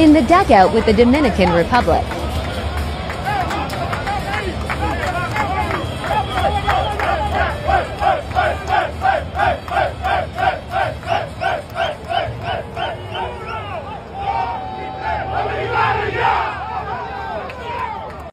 in the dugout with the Dominican Republic.